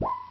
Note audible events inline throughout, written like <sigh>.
you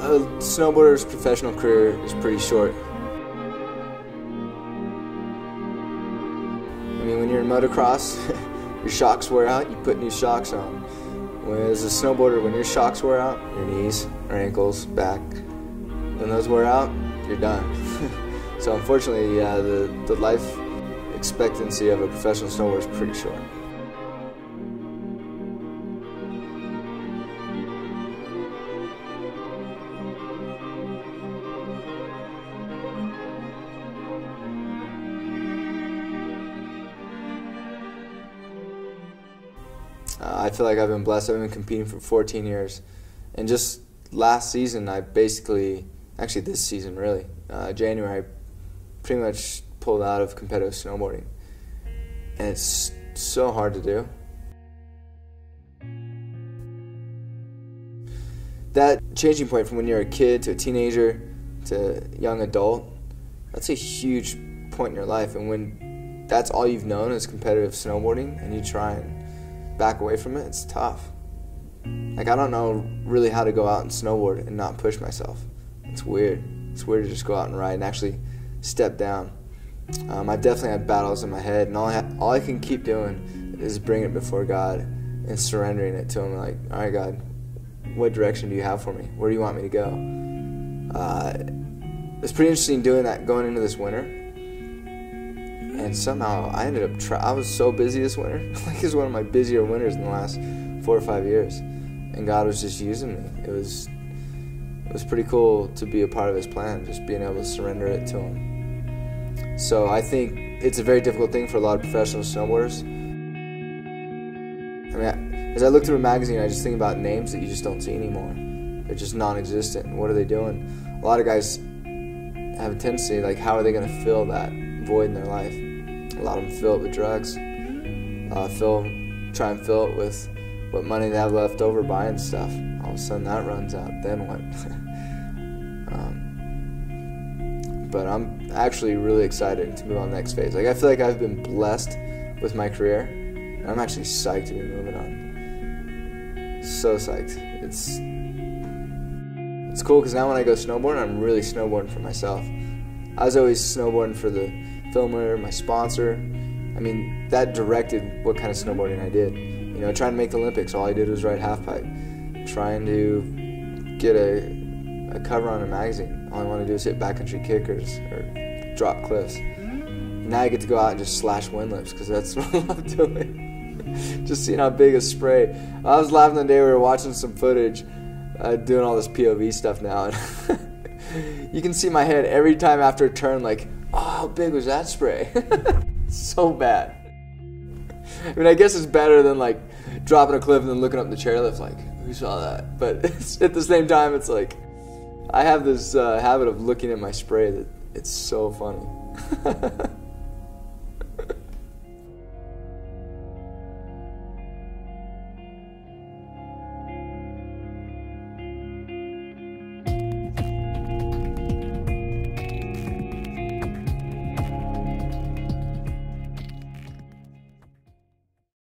A snowboarder's professional career is pretty short. I mean, when you're in motocross, <laughs> your shocks wear out, you put new shocks on. When, as a snowboarder, when your shocks wear out, your knees your ankles, back, when those wear out, you're done. <laughs> so unfortunately, yeah, the, the life expectancy of a professional snowboarder is pretty short. Uh, I feel like I've been blessed. I've been competing for 14 years, and just last season, I basically, actually this season really, uh, January, I pretty much pulled out of competitive snowboarding, and it's so hard to do. That changing point from when you're a kid to a teenager to young adult, that's a huge point in your life, and when that's all you've known is competitive snowboarding, and you try and back away from it, it's tough. Like I don't know really how to go out and snowboard and not push myself. It's weird. It's weird to just go out and ride and actually step down. Um, I've definitely had battles in my head, and all I, ha- all I can keep doing is bring it before God and surrendering it to Him. Like, all right, God, what direction do you have for me? Where do you want me to go? Uh, it's pretty interesting doing that going into this winter and somehow I ended up. Tra- I was so busy this winter. <laughs> like it's one of my busier winters in the last four or five years, and God was just using me. It was it was pretty cool to be a part of His plan, just being able to surrender it to Him. So I think it's a very difficult thing for a lot of professional snowboarders. I mean, as I look through a magazine, I just think about names that you just don't see anymore. They're just non-existent. What are they doing? A lot of guys have a tendency, like, how are they going to fill that void in their life? A lot of them fill it with drugs. Uh, fill, try and fill it with what money they have left over buying stuff. All of a sudden that runs out. Then what? <laughs> um, but I'm actually really excited to move on the next phase. Like I feel like I've been blessed with my career. And I'm actually psyched to be moving on. So psyched. It's it's cool because now when I go snowboarding, I'm really snowboarding for myself. I was always snowboarding for the filmer, my sponsor. I mean, that directed what kind of snowboarding I did. You know, trying to make the Olympics, all I did was ride half pipe. Trying to get a, a cover on a magazine, all I want to do is hit backcountry kickers or drop cliffs. Now I get to go out and just slash wind lips because that's <laughs> what I love doing. <laughs> just seeing how big a spray. I was laughing the day we were watching some footage, uh, doing all this POV stuff now. And <laughs> you can see my head every time after a turn, like, how big was that spray? <laughs> so bad. I mean, I guess it's better than like dropping a cliff and then looking up in the chairlift, like, who saw that? But <laughs> at the same time, it's like, I have this uh, habit of looking at my spray that it's so funny. <laughs>